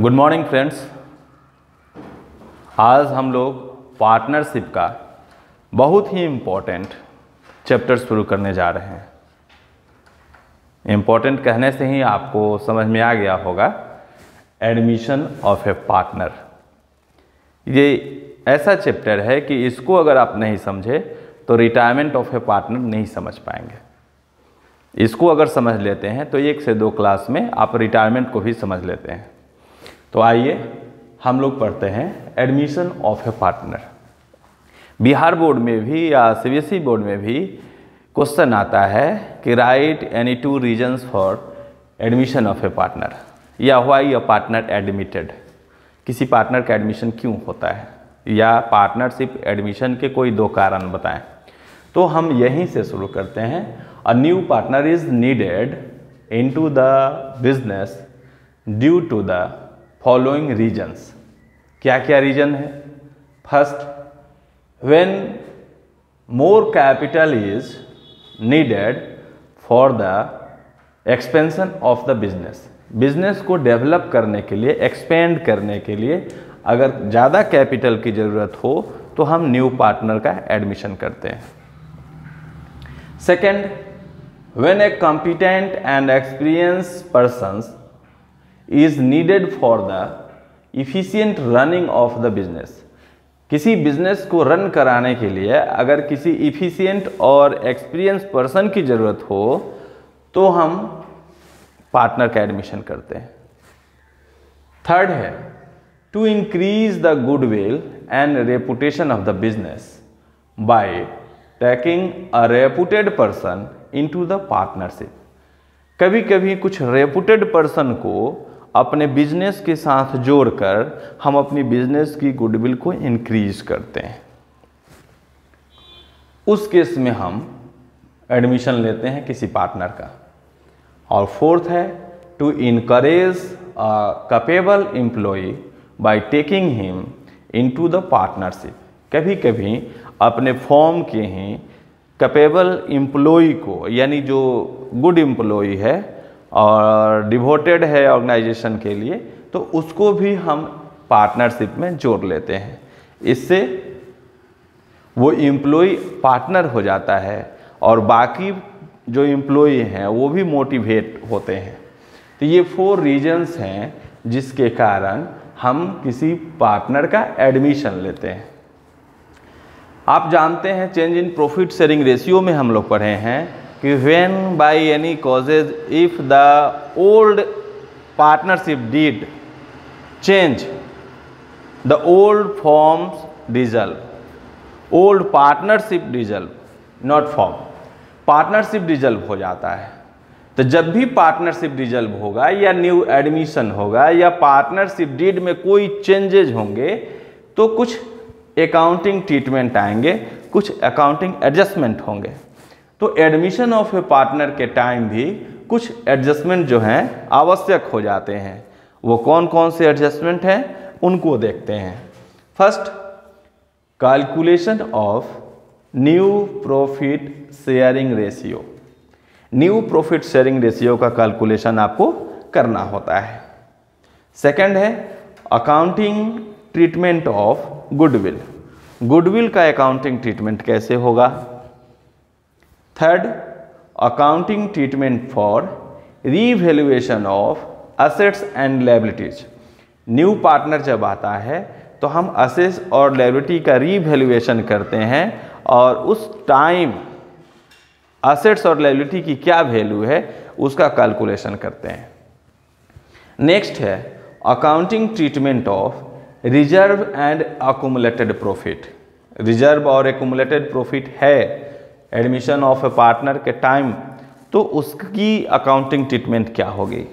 Good morning friends आज हम लोग पार्टनरशिप का बहुत ही इम्पोर्टेंट चैप्टर शुरू करने जा रहे हैं। इम्पोर्टेंट कहने से ही आपको समझ में आ गया होगा एडमिशन ऑफ़ ए पार्टनर ये ऐसा चैप्टर है कि इसको अगर आप नहीं समझे तो रिटायरमेंट ऑफ़ ए पार्टनर नहीं समझ पाएँगे। इसको अगर समझ लेते हैं तो एक से दो क्लास में आप रिटायरमेंट को भी समझ लेते हैं। तो आइए हम लोग पढ़ते हैं admission of a partner. Bihar board में भी या सीबीएसई बोर्ड में भी क्वेश्चन आता है कि write any two reasons for admission of a partner या वाई अ पार्टनर एडमिटेड किसी पार्टनर का एडमिशन क्यों होता है? या पार्टनरशिप एडमिशन के कोई दो कारण बताएँ? तो हम यहीं से शुरू करते हैं। A new partner is needed into the business due to the following reasons क्या क्या रीजन है? First when more capital is needed for the expansion of the business. Business को डेवलप करने के लिए एक्सपेंड करने के लिए अगर ज़्यादा कैपिटल की ज़रूरत हो तो हम न्यू पार्टनर का एडमिशन करते हैं। Second when a competent and experience person is needed for the efficient running of the business. किसी बिज़नेस को रन कराने के लिए अगर किसी इफ़िशियंट और एक्सपीरियंस पर्सन की ज़रूरत हो तो हम पार्टनर का एडमिशन करते हैं। थर्ड है to increase the goodwill and reputation of the business by taking a reputed person into the partnership कभी कभी कुछ रेपुटेड पर्सन को अपने बिज़नेस के साथ जोड़कर हम अपनी बिज़नेस की गुडविल को इंक्रीज करते हैं। उस केस में हम एडमिशन लेते हैं किसी पार्टनर का। और फोर्थ है to encourage capable employ by taking him into the partnership कभी कभी अपने फॉर्म के ही कैपेबल एम्प्लॉय को, यानी जो गुड एम्प्लॉय है और डिवोटेड है ऑर्गेनाइजेशन के लिए तो उसको भी हम पार्टनरशिप में जोड़ लेते हैं। इससे वो एम्प्लॉय पार्टनर हो जाता है और बाकी जो एम्प्लॉय हैं, वो भी मोटिवेट होते हैं। तो ये फोर रीजन्स हैं जिसके कारण हम किसी पार्टनर का एडमिशन लेते हैं। आप जानते हैं change in profit sharing ratio में हम लोग पढ़े हैं। When by any causes if the old partnership did change. The old forms dissolve. Old partnership dissolve, not form. Partnership dissolve हो जाता है। तो जब भी पार्टनरशिप डिजल्व होगा या न्यू एडमिशन होगा या पार्टनरशिप डीड में कोई चेंजेज होंगे तो कुछ अकाउंटिंग ट्रीटमेंट आएँगे, कुछ अकाउंटिंग एडजस्टमेंट होंगे। तो एडमिशन ऑफ़ ए पार्टनर के टाइम भी कुछ एडजस्टमेंट जो हैं आवश्यक हो जाते हैं। वो कौन कौन से एडजस्टमेंट हैं, उनको देखते हैं। First calculation of new profit sharing ratio new profit sharing ratio का कैलकुलेशन आपको करना होता है। सेकंड है accounting treatment of goodwill goodwill का अकाउंटिंग ट्रीटमेंट कैसे होगा? Third accounting treatment for revaluation of assets and liabilities new partner जब आता है तो हम असेट्स और लाइबिलिटी का रीवैल्यूएशन करते हैं और उस टाइम असेट्स और लाइबिलिटी की क्या वैल्यू है, उसका कैलकुलेशन करते हैं। नेक्स्ट है accounting treatment of reserve and accumulated profit reserve और एकुमुलेटेड प्रॉफिट है एडमिशन ऑफ़ ए पार्टनर के टाइम तो उसकी अकाउंटिंग ट्रीटमेंट क्या होगी?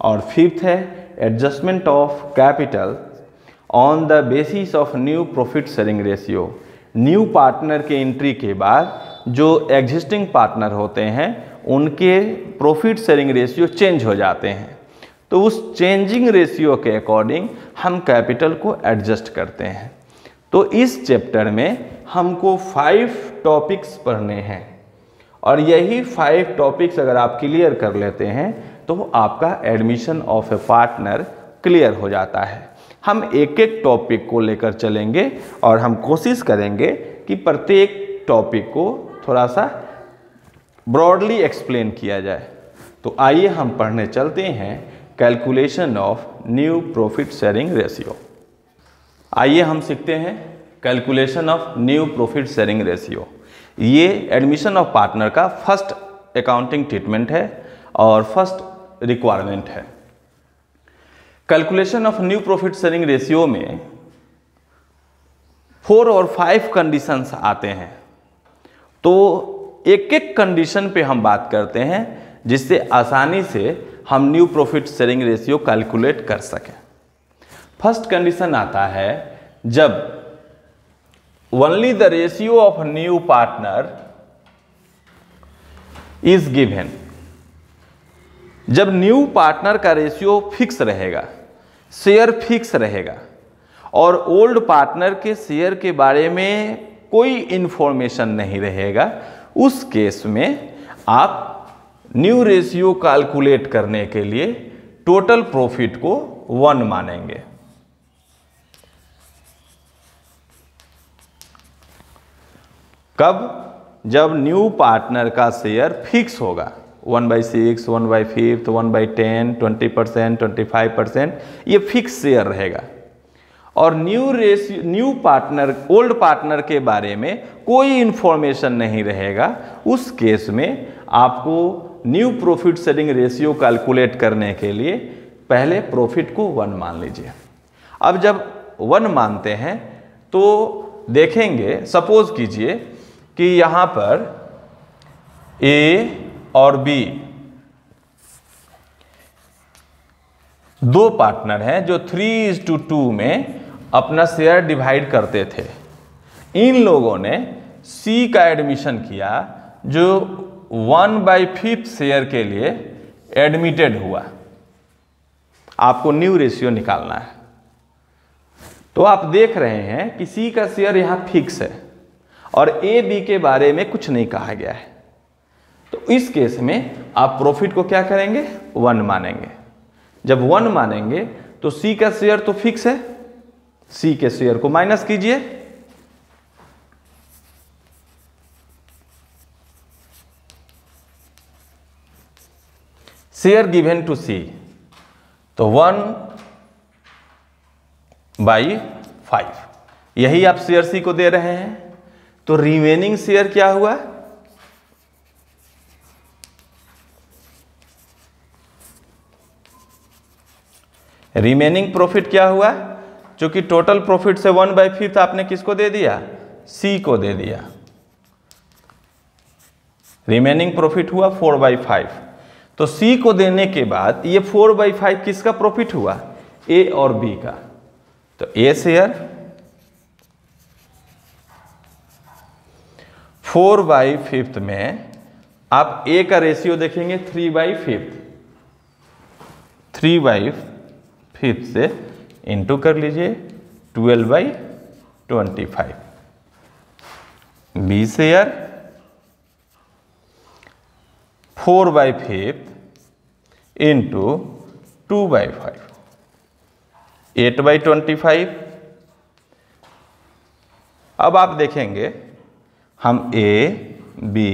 और फिफ्थ है adjustment of capital on the basis of new profit sharing ratio new partner के एंट्री के बाद, जो एग्जिस्टिंग पार्टनर होते हैं, उनके प्रॉफिट शेयरिंग रेशियो चेंज हो जाते हैं। तो उस चेंजिंग रेशियो के अकॉर्डिंग हम कैपिटल को एडजस्ट करते हैं। तो इस चैप्टर में हमको फाइव टॉपिक्स पढ़ने हैं। और यही फाइव टॉपिक्स अगर आप क्लियर कर लेते हैं तो आपका admission of a partner clear हो जाता है। हम एक एक टॉपिक को लेकर चलेंगे और हम कोशिश करेंगे कि प्रत्येक टॉपिक को थोड़ा सा ब्रॉडली एक्सप्लेन किया जाए। तो आइए हम पढ़ने चलते हैं calculation of new profit sharing ratio आइए हम सीखते हैं। Calculation of new profit sharing ratio ये एडमिशन ऑफ़ पार्टनर का फ़र्स्ट अकाउंटिंग ट्रीटमेंट है और फ़र्स्ट रिक्वायरमेंट है। Calculation of new profit sharing ratio में फोर और फाइव कंडीशंस आते हैं। तो एक एक कंडीशन पे हम बात करते हैं, जिससे आसानी से हम new profit sharing ratio calculate कर सकें। फ़र्स्ट कंडीशन आता है, जब only the ratio of new partner is given जब न्यू पार्टनर का रेशियो फिक्स रहेगा शेयर फिक्स रहेगा, और ओल्ड पार्टनर के शेयर के बारे में कोई इंफॉर्मेशन नहीं रहेगा, उस केस में आप न्यू रेशियो कैलकुलेट करने के लिए टोटल प्रॉफिट को वन मानेंगे। कब? जब न्यू पार्टनर का शेयर फिक्स होगा। One by six one by fifth one by ten twenty percent twenty five percent ये फिक्स शेयर रहेगा। और new ratio new partner old partner के बारे में कोई इन्फॉर्मेशन नहीं रहेगा। उस केस में आपको new profit selling ratio calculate करने के लिए पहले प्रॉफिट को वन मान लीजिए। अब जब वन मानते हैं तो देखेंगे सपोज़ कीजिए कि यहाँ पर ए और बी दो पार्टनर हैं जो थ्री इज़ टू टू में अपना शेयर डिवाइड करते थे। इन लोगों ने सी का एडमिशन किया, जो वन बाई फिफ्थ शेयर के लिए एडमिटेड हुआ। आपको न्यू रेशियो निकालना है। तो आप देख रहे हैं कि सी का शेयर यहाँ फिक्स है। और ए बी के बारे में कुछ नहीं कहा गया है। तो इस केस में आप प्रॉफिट को क्या करेंगे? वन मानेंगे। जब वन मानेंगे तो सी का शेयर तो फिक्स है। सी के शेयर को माइनस कीजिए। शेयर गिवेन टू सी तो वन बाई फाइव यही आप शेयर सी को दे रहे हैं। तो रिमेनिंग शेयर क्या हुआ? रिमेनिंग प्रॉफिट क्या हुआ? जो कि टोटल प्रॉफिट से वन बाई फिफ्थ आपने किसको दे दिया? सी को दे दिया। रिमेनिंग प्रॉफिट हुआ फोर बाई फाइव तो सी को देने के बाद ये फोर बाई फाइव किसका प्रॉफिट हुआ? ए और बी का। तो A share four by fifth में आप ए का रेशियो देखेंगे three by fifth three by fifth से इंटू कर लीजिए twelve by twenty five B share four by fifth into two by five eight by twenty five अब आप देखेंगे हम ए बी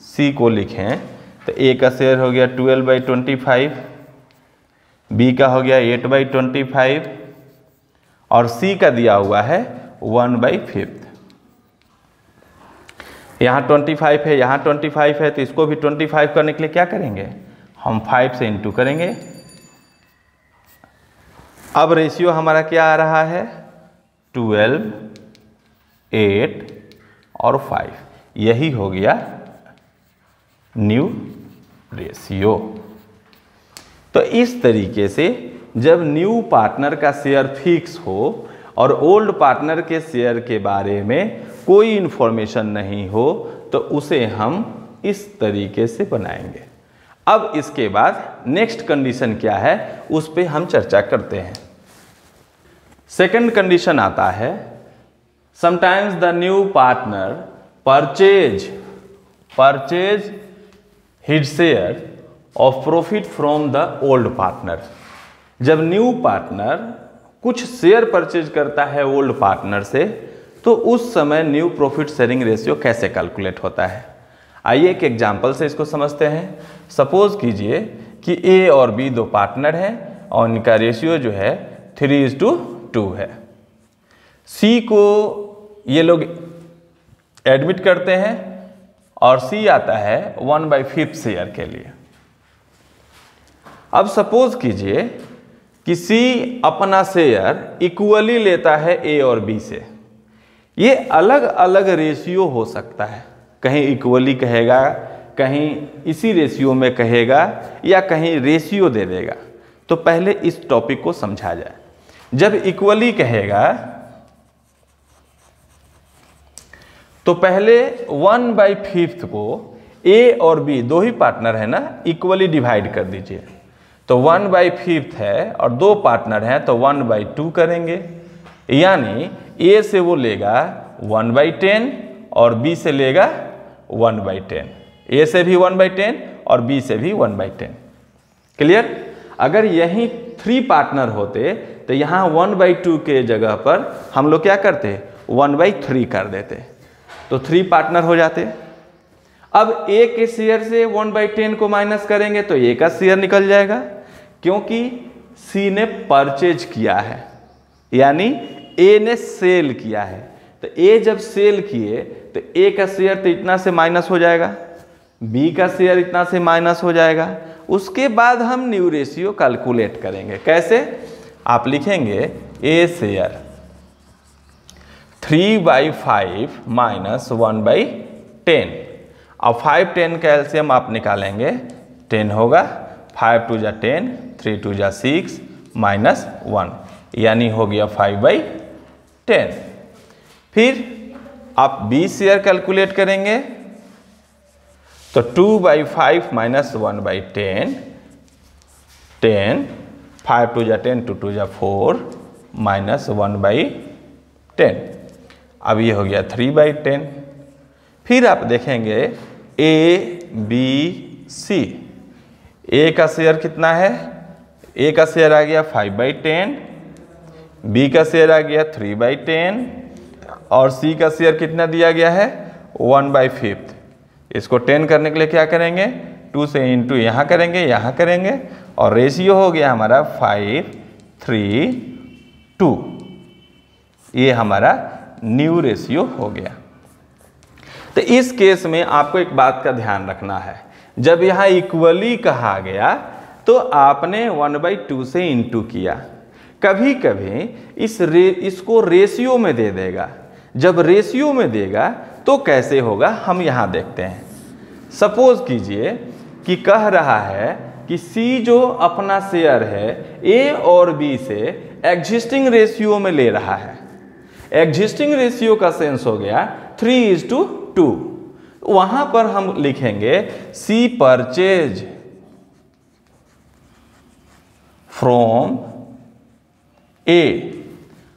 सी को लिखें तो ए का शेयर हो गया twelve by twenty five B का हो गया एट बाई ट्वेंटी फाइव और सी का दिया हुआ है वन बाई फिफ्थ यहाँ ट्वेंटी फाइव है, यहाँ ट्वेंटी फाइव है तो इसको भी ट्वेंटी फाइव करने के लिए क्या करेंगे? हम फाइव से इंटू करेंगे। अब रेशियो हमारा क्या आ रहा है? ट्वेल्व एट और फाइव यही हो गया न्यू रेशियो तो इस तरीके से जब न्यू पार्टनर का शेयर फिक्स हो और ओल्ड पार्टनर के शेयर के बारे में कोई इन्फॉर्मेशन नहीं हो तो उसे हम इस तरीके से बनाएँगे। अब इसके बाद नेक्स्ट कंडीशन क्या है, उस पर हम चर्चा करते हैं। सेकंड कंडीशन आता है sometimes the new partner purchase purchase his share of profit from the old partner जब न्यू पार्टनर कुछ शेयर परचेज करता है ओल्ड पार्टनर से तो उस समय न्यू प्रॉफिट शेयरिंग रेशियो कैसे कैलकुलेट होता है? आइए एक एग्ज़ाम्पल से इसको समझते हैं। सपोज़ कीजिए कि ए और बी दो पार्टनर हैं और इनका रेशियो जो है थ्री इज़ टू टू है। सी को ये लोग एडमिट करते हैं और सी आता है वन बाई फिफ्थ शेयर के लिए। अब सपोज़ कीजिए कि सी अपना शेयर इक्वली लेता है ए और बी से। ये अलग अलग रेशियो हो सकता है। कहीं इक्वली कहेगा, कहीं इसी रेशियो में कहेगा या कहीं रेशियो दे देगा। तो पहले इस टॉपिक को समझा जाए। जब इक्वली कहेगा तो पहले वन बाई फिफ्थ को ए और बी दो ही पार्टनर है ना इक्वली डिवाइड कर दीजिए। तो वन बाई फिफ्थ है और दो पार्टनर हैं तो वन बाई टू करेंगे। यानी ए से वो लेगा वन बाई टेन और बी से लेगा वन बाई टेन ए से भी वन बाई टेन और बी से भी वन बाई टेन क्लियर अगर यही थ्री पार्टनर होते तो यहाँ वन बाई टू के जगह पर हम लोग क्या करते? वन बाई थ्री कर देते। तो थ्री पार्टनर हो जाते। अब ए के शेयर से वन बाई टेन को माइनस करेंगे तो ए का शेयर निकल जाएगा, क्योंकि सी ने परचेज किया है। यानी ए ने सेल किया है। तो ए जब सेल किए तो ए का शेयर तो इतना से माइनस हो जाएगा बी का शेयर इतना से माइनस हो जाएगा। उसके बाद हम न्यू रेशियो कैलकुलेट करेंगे। कैसे? आप लिखेंगे A share three by five minus one by ten. और फाइव टेन का एल्सियम आप निकालेंगे, टेन होगा, फाइव टू जा टेन, थ्री टू जा सिक्स, माइनस वन। यानी हो गया फाइव बाई टेन। फिर आप बी शेयर कैलकुलेट करेंगे तो two by five minus one by ten ten, five two जा टेन, टू टू जा four, minus one by ten. अब ये हो गया थ्री बाई टेन फिर आप देखेंगे ए बी सी ए का शेयर कितना है? ए का शेयर आ गया फाइव बाई टेन बी का शेयर आ गया थ्री बाई टेन और सी का शेयर कितना दिया गया है? वन बाई फिफ्थ इसको टेन करने के लिए क्या करेंगे? टू से इंटू यहाँ करेंगे यहाँ करेंगे. और रेशियो हो गया हमारा फाइव थ्री टू ये हमारा न्यू रेशियो हो गया। तो इस केस में आपको एक बात का ध्यान रखना है। जब यहाँ इक्वली कहा गया तो आपने वन बाई टू से इंटू किया। कभी कभी इस रे इसको रेशियो में दे देगा। जब रेशियो में देगा तो कैसे होगा, हम यहाँ देखते हैं। सपोज़ कीजिए कि कह रहा है कि सी जो अपना शेयर है ए और बी से एग्जिस्टिंग रेशियो में ले रहा है। एग्जिस्टिंग रेशियो का सेंस हो गया थ्री इज़ टू टू वहाँ पर हम लिखेंगे सी परचेज फ्रॉम ए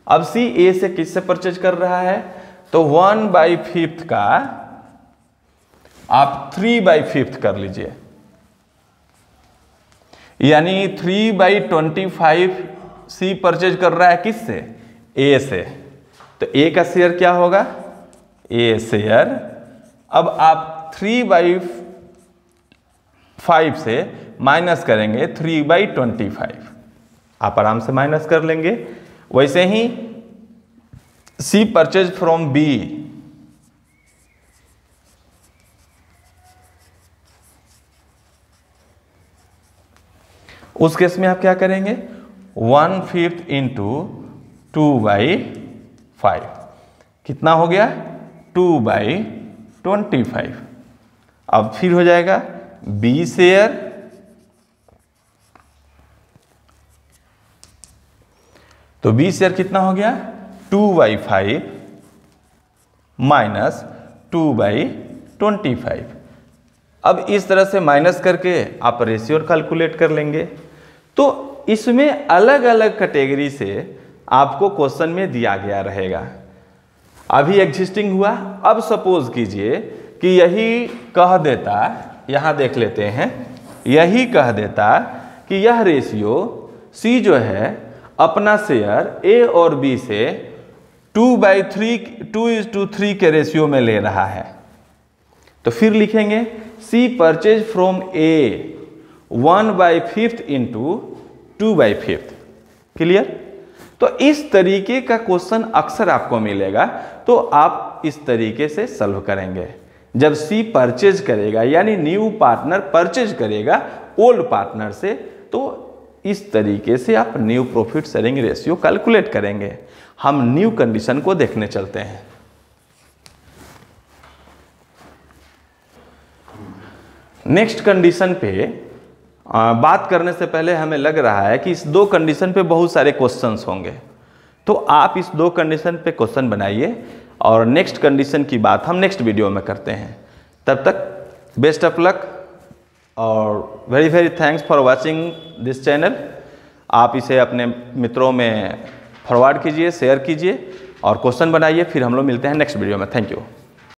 अब सी ए से किससे परचेज कर रहा है? तो वन बाई फिफ्थ का आप थ्री बाई फिफ्थ कर लीजिए। यानी three by twenty five C purchase कर रहा है किससे? ए से। तो ए का शेयर क्या होगा? ए शेयर अब आप थ्री बाई फाइव से माइनस करेंगे थ्री बाई ट्वेंटी फाइव आप आराम से माइनस कर लेंगे। वैसे ही सी परचेज फ्रॉम बी उस केस में आप क्या करेंगे? One fifth into two by five कितना हो गया? टू बाई ट्वेंटी फाइव अब फिर हो जाएगा बी शेयर तो बी शेयर कितना हो गया? Two by five minus two by twenty five अब इस तरह से माइनस करके आप रेशियो कैलकुलेट कर लेंगे। तो इसमें अलग अलग कैटेगरी से आपको क्वेश्चन में दिया गया रहेगा। अभी एग्जिस्टिंग हुआ। अब सपोज़ कीजिए कि यही कह देता, यहाँ देख लेते हैं, यही कह देता कि यह रेशियो सी जो है, अपना शेयर ए और बी से two by three two is to three के रेशियो में ले रहा है। तो फिर लिखेंगे C purchase from A one by fifth into two by fifth clear तो इस तरीके का क्वेश्चन अक्सर आपको मिलेगा तो आप इस तरीके से सल्व करेंगे। जब सी परचेज करेगा, यानी न्यू पार्टनर परचेज करेगा ओल्ड पार्टनर से तो इस तरीके से आप new profit sharing ratio calculate करेंगे। हम न्यू कंडीशन को देखने चलते हैं। नेक्स्ट कंडीशन पे आ, बात करने से पहले हमें लग रहा है कि इस दो कंडीशन पे बहुत सारे क्वेश्चंस होंगे। तो आप इस दो कंडीशन पे क्वेश्चन बनाइए और नेक्स्ट कंडीशन की बात हम नेक्स्ट वीडियो में करते हैं। तब तक बेस्ट ऑफ़ लक और very very thanks for watching this channel आप इसे अपने मित्रों में फॉरवर्ड कीजिए शेयर कीजिए और क्वेश्चन बनाइए फिर हम लोग मिलते हैं नेक्स्ट वीडियो में। Thank you